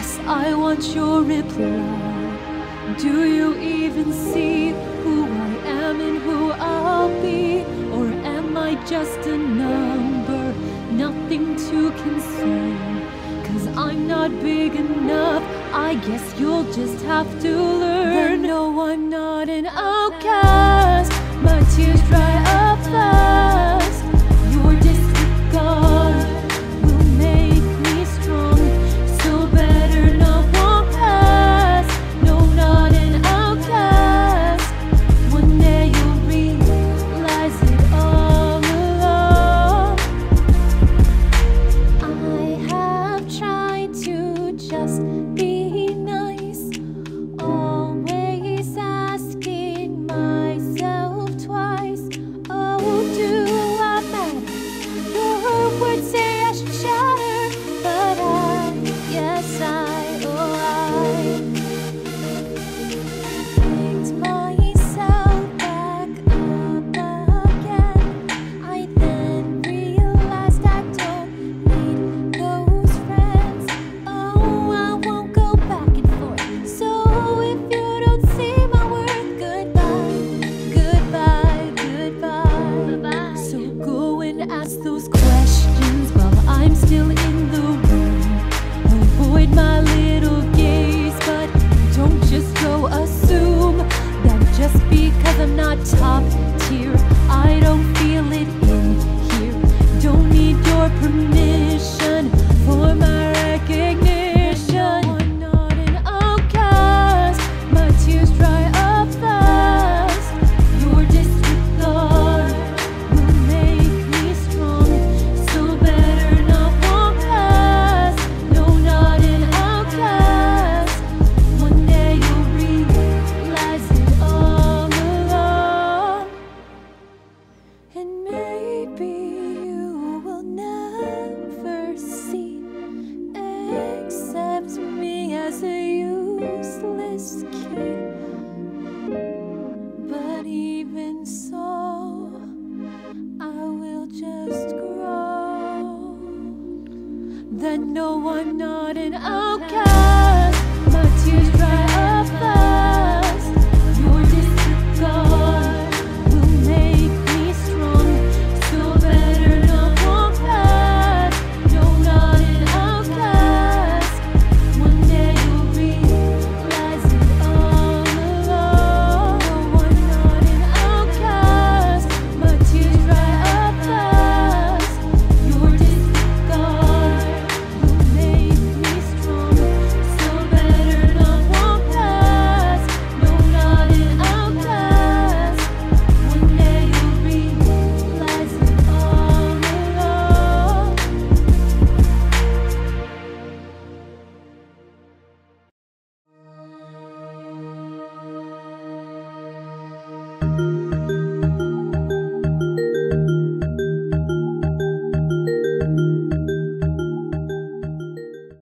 Yes, I want your reply. Do you even see who I am and who I'll be? Or am I just a number, nothing to consume? Cause I'm not big enough. I guess you'll just have to learn. But no, I'm not an outcast. My tears dry up fast. to ask those questions while I'm still in the room. Avoid my little gaze, but don't just go assume that just because I'm not top tier, I don't feel it in here. Don't need your permission. was a useless kid. But even so, I will just grow. Then no, I'm not an